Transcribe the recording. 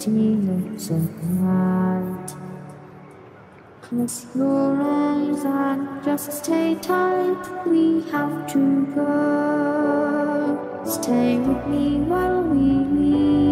demons of night. Close your eyes and just stay tight. We have to go. Stay with me while we leave.